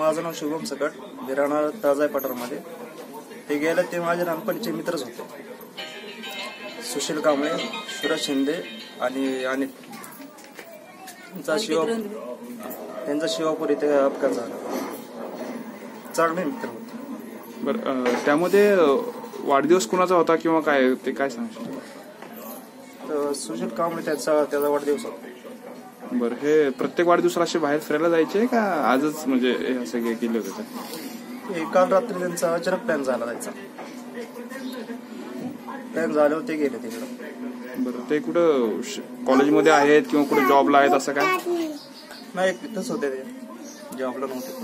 माझं नाव शुभम सकट मी राहणार ताजाय पठारमध्ये. ते गेले ते माझे लहानपणीचे मित्रच होते. सुशील कांबळे सुरज शिंदे आणि आणि त्यांचा शिव त्यांचा शिवापूर इथे अपघात झाला. चांगले मित्र होते. बरं त्यामध्ये वाढदिवस कुणाचा होता किंवा काय ते काय सांगशील? तर सुशील कांबळे त्याचा त्याचा वाढदिवस होता. बरं हे प्रत्येक वाढदिवसाला असे बाहेर फिरायला जायचे का आजच म्हणजे हे असं गे- गेले होते? काल रात्री त्यांचा अचानक प्लॅन झाला जायचा प्लॅन झाल्यावर ते गेले तिकडं. बरं ते कुठं कॉलेजमध्ये आहेत किंवा कुठे जॉबला आहेत असं काय? नाही इथंच होते ते. जॉबला नव्हते.